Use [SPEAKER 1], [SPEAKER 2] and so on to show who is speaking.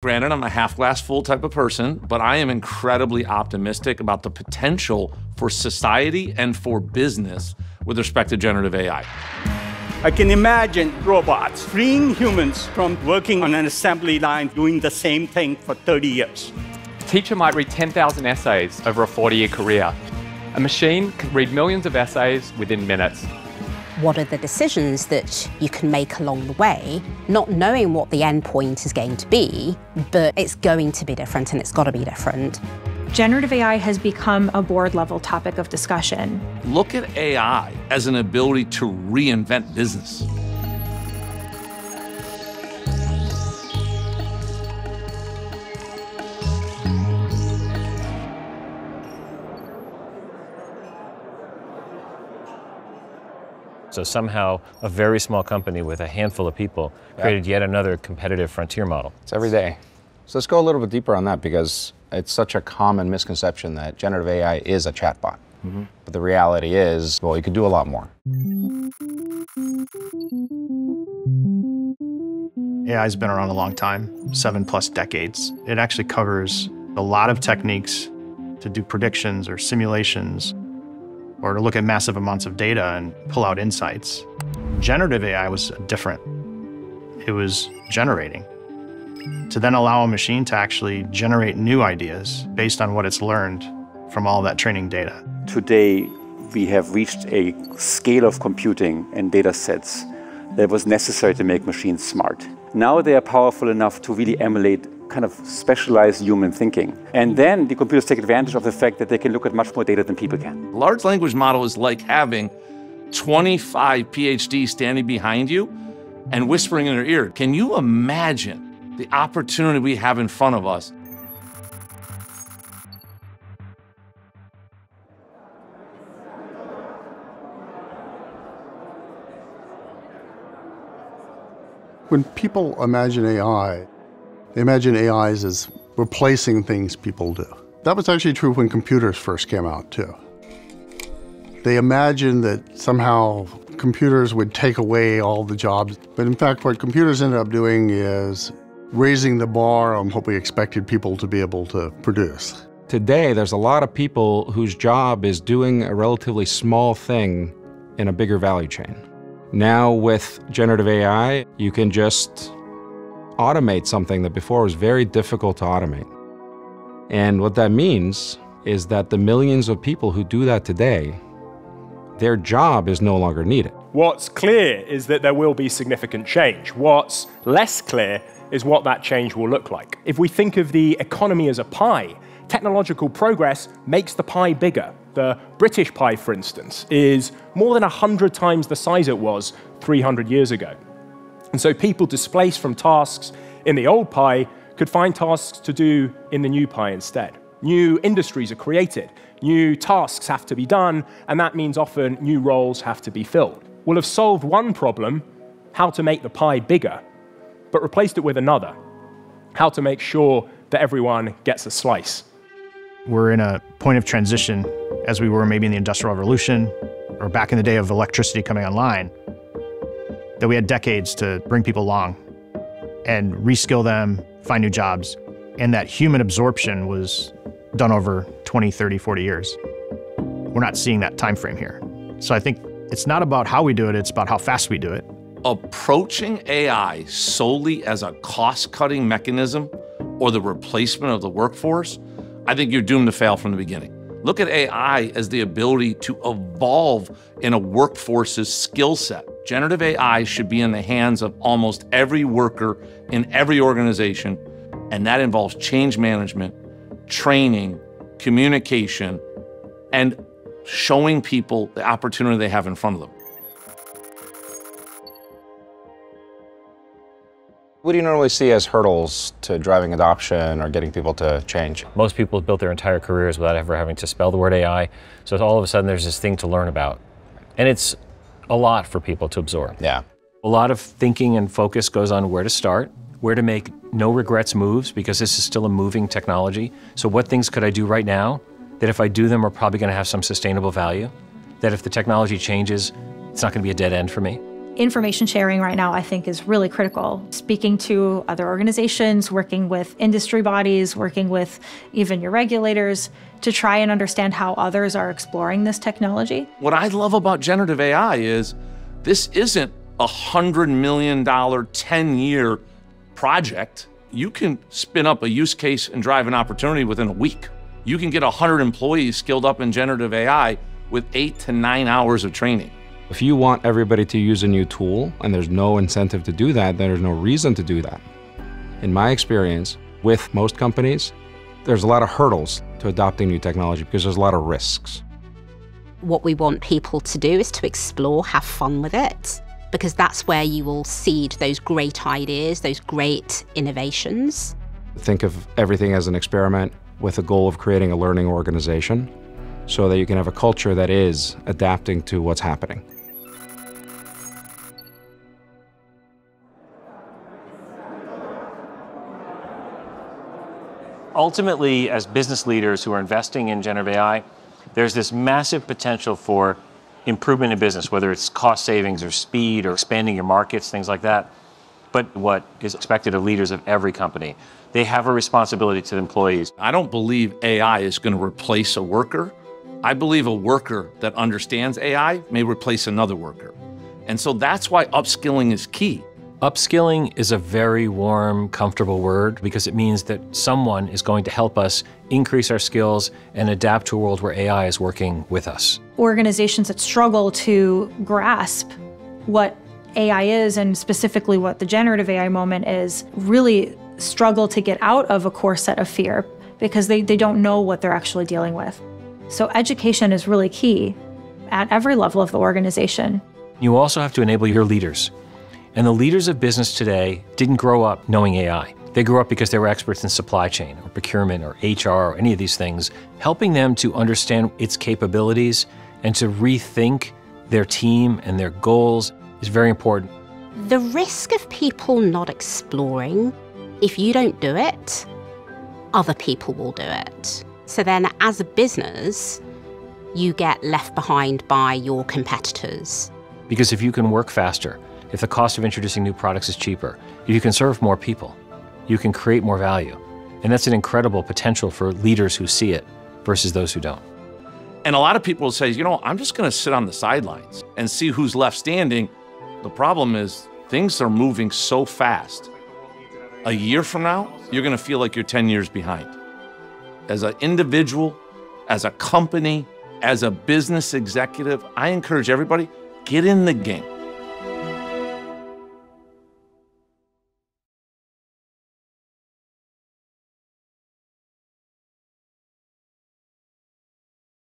[SPEAKER 1] Granted, I'm a half glass full type of person, but I am incredibly optimistic about the potential for society and for business with respect to generative AI.
[SPEAKER 2] I can imagine robots freeing humans from working on an assembly line doing the same thing for 30 years.
[SPEAKER 3] A teacher might read 10,000 essays over a 40 year career. A machine can read millions of essays within minutes
[SPEAKER 4] what are the decisions that you can make along the way, not knowing what the end point is going to be, but it's going to be different and it's got to be different.
[SPEAKER 5] Generative AI has become a board level topic of discussion.
[SPEAKER 1] Look at AI as an ability to reinvent business.
[SPEAKER 6] So somehow a very small company with a handful of people created yet another competitive frontier model.
[SPEAKER 7] It's every day. So let's go a little bit deeper on that because it's such a common misconception that generative AI is a chatbot. Mm-hmm. But the reality is, well, you could do a lot more.
[SPEAKER 8] AI's been around a long time, seven plus decades. It actually covers a lot of techniques to do predictions or simulations or to look at massive amounts of data and pull out insights. Generative AI was different. It was generating. To then allow a machine to actually generate new ideas based on what it's learned from all that training data.
[SPEAKER 9] Today, we have reached a scale of computing and data sets that was necessary to make machines smart. Now they are powerful enough to really emulate kind of specialized human thinking. And then the computers take advantage of the fact that they can look at much more data than people can.
[SPEAKER 1] Large language model is like having 25 PhDs standing behind you and whispering in your ear. Can you imagine the opportunity we have in front of us?
[SPEAKER 10] When people imagine AI, they imagine AIs as replacing things people do. That was actually true when computers first came out, too. They imagined that somehow computers would take away all the jobs. But in fact, what computers ended up doing is raising the bar on what we expected people to be able to produce.
[SPEAKER 11] Today, there's a lot of people whose job is doing a relatively small thing in a bigger value chain. Now, with generative AI, you can just automate something that before was very difficult to automate. And what that means is that the millions of people who do that today, their job is no longer needed.
[SPEAKER 12] What's clear is that there will be significant change. What's less clear is what that change will look like. If we think of the economy as a pie, technological progress makes the pie bigger. The British pie, for instance, is more than 100 times the size it was 300 years ago. And so people displaced from tasks in the old pie could find tasks to do in the new pie instead. New industries are created, new tasks have to be done, and that means often new roles have to be filled. We'll have solved one problem, how to make the pie bigger, but replaced it with another, how to make sure that everyone gets a slice.
[SPEAKER 8] We're in a point of transition as we were maybe in the Industrial Revolution or back in the day of electricity coming online that we had decades to bring people along and reskill them, find new jobs, and that human absorption was done over 20, 30, 40 years. We're not seeing that time frame here. So I think it's not about how we do it, it's about how fast we do it.
[SPEAKER 1] Approaching AI solely as a cost-cutting mechanism or the replacement of the workforce, I think you're doomed to fail from the beginning. Look at AI as the ability to evolve in a workforce's skill set. Generative AI should be in the hands of almost every worker in every organization, and that involves change management, training, communication, and showing people the opportunity they have in front of them.
[SPEAKER 7] What do you normally see as hurdles to driving adoption or getting people to change?
[SPEAKER 6] Most people have built their entire careers without ever having to spell the word AI. So all of a sudden there's this thing to learn about. And it's a lot for people to absorb.
[SPEAKER 7] Yeah.
[SPEAKER 6] A lot of thinking and focus goes on where to start, where to make no regrets moves because this is still a moving technology. So what things could I do right now that if I do them are probably going to have some sustainable value? That if the technology changes, it's not going to be a dead end for me?
[SPEAKER 5] Information sharing right now, I think, is really critical. Speaking to other organizations, working with industry bodies, working with even your regulators to try and understand how others are exploring this technology.
[SPEAKER 1] What I love about generative AI is this isn't a $100 million, 10 year project. You can spin up a use case and drive an opportunity within a week. You can get 100 employees skilled up in generative AI with eight to nine hours of training.
[SPEAKER 11] If you want everybody to use a new tool and there's no incentive to do that, then there's no reason to do that. In my experience, with most companies, there's a lot of hurdles to adopting new technology because there's a lot of risks.
[SPEAKER 4] What we want people to do is to explore, have fun with it, because that's where you will seed those great ideas, those great innovations.
[SPEAKER 11] Think of everything as an experiment with the goal of creating a learning organization so that you can have a culture that is adapting to what's happening.
[SPEAKER 6] Ultimately, as business leaders who are investing in generative AI, there's this massive potential for improvement in business, whether it's cost savings or speed or expanding your markets, things like that. But what is expected of leaders of every company, they have a responsibility to the employees.
[SPEAKER 1] I don't believe AI is going to replace a worker. I believe a worker that understands AI may replace another worker. And so that's why upskilling is key.
[SPEAKER 6] Upskilling is a very warm, comfortable word because it means that someone is going to help us increase our skills and adapt to a world where AI is working with us.
[SPEAKER 5] Organizations that struggle to grasp what AI is and specifically what the generative AI moment is really struggle to get out of a core set of fear because they, they don't know what they're actually dealing with. So education is really key at every level of the organization.
[SPEAKER 6] You also have to enable your leaders and the leaders of business today didn't grow up knowing AI. They grew up because they were experts in supply chain or procurement or HR or any of these things, helping them to understand its capabilities and to rethink their team and their goals is very important.
[SPEAKER 4] The risk of people not exploring, if you don't do it, other people will do it. So then, as a business, you get left behind by your competitors.
[SPEAKER 6] Because if you can work faster, if the cost of introducing new products is cheaper, if you can serve more people, you can create more value. And that's an incredible potential for leaders who see it versus those who don't.
[SPEAKER 1] And a lot of people say, you know, I'm just going to sit on the sidelines and see who's left standing. The problem is things are moving so fast. A year from now, you're going to feel like you're 10 years behind. As an individual, as a company, as a business executive, I encourage everybody, get in the game.